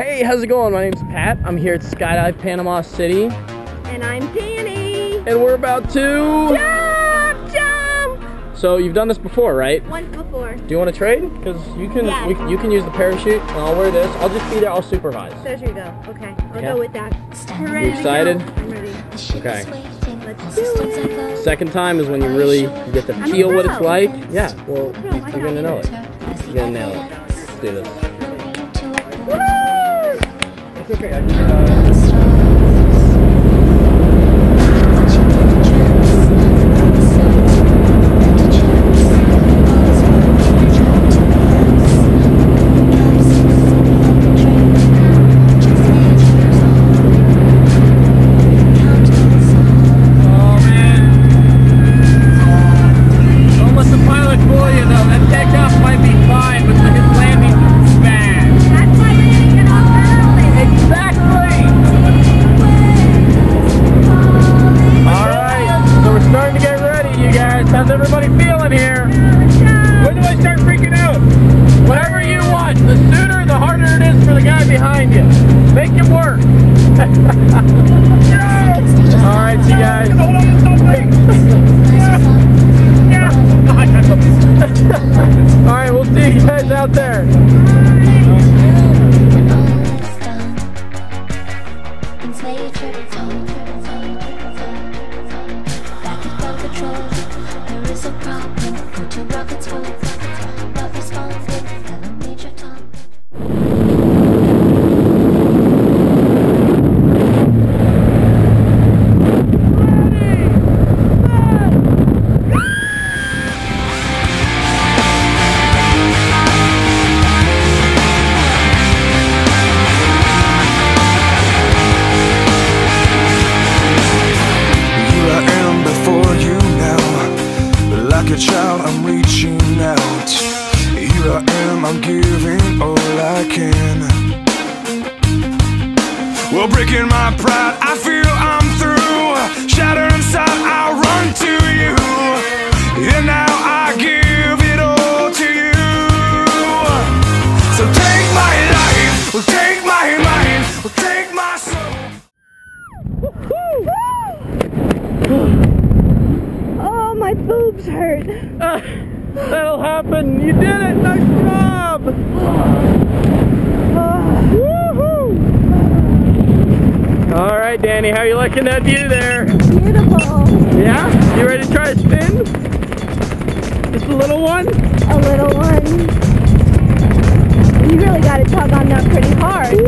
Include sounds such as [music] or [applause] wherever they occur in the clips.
Hey, how's it going? My name's Pat. I'm here at Skydive Panama City, And I'm Danny. and we're about to. Jump, jump. So you've done this before, right? Once before. Do you want to trade? Because you can, Yes. we you can use the parachute, and I'll wear this. I'll just be there. I'll supervise. So should we go? Okay, I'll Yeah. go with that. We're You ready to excited? I'm ready. Okay. Let's do it. Second time is when you really you get to I'm feel what it's like. Yeah. Well, you're gonna know it. it. You're gonna nail it. Let's do this. Woo! It's okay. I can, uh, Oh How's everybody feeling here? When do I start freaking out? Whatever you want. The sooner, the harder it is for the guy behind you. Make it work. [laughs] Alright, you guys. [laughs] Alright, we'll see you guys out there. There is a problem. Put I'm giving all I can. Well, breaking my pride, I feel I'm through. Shattered inside, I run to you. And now I give it all to you. So take my life, take my mind, take my soul. [gasps] Oh, my boobs hurt. [laughs] Ah, that'll happen. You did it. Nice job. Woohoo! All right, Danny, how are you liking that view there? Beautiful. Yeah? You ready to try a spin? Just a little one? A little one. You really got to tug on that pretty hard.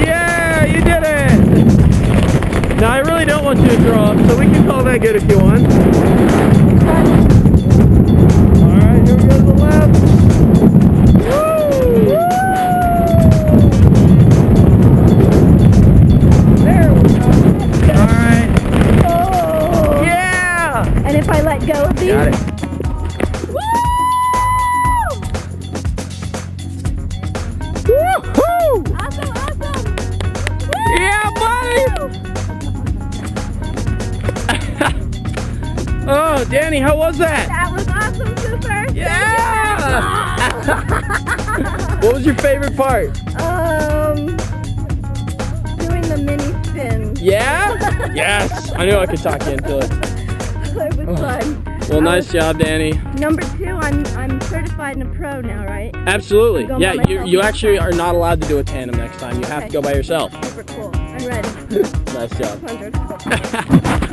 Yeah, you did it. Now I really don't want you to throw up, so we can call that good if you want. Danny, how was that? That was awesome, super. Yeah! what was your favorite part? Um, doing the mini spin. Yeah? [laughs] yes! I knew I could talk you into it. It was fun. Well, nice job, Danny. Number two, I'm I'm certified and a pro now, right? Absolutely. Yeah, you, you actually time. are not allowed to do a tandem next time. You have to go by yourself. Super cool. I'm ready. [laughs] Nice job. 100. [laughs]